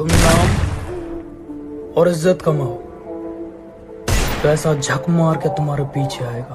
तुम नाम और इज़्ज़त कमाओ। तो पैसा झक मार के तुम्हारे पीछे आएगा।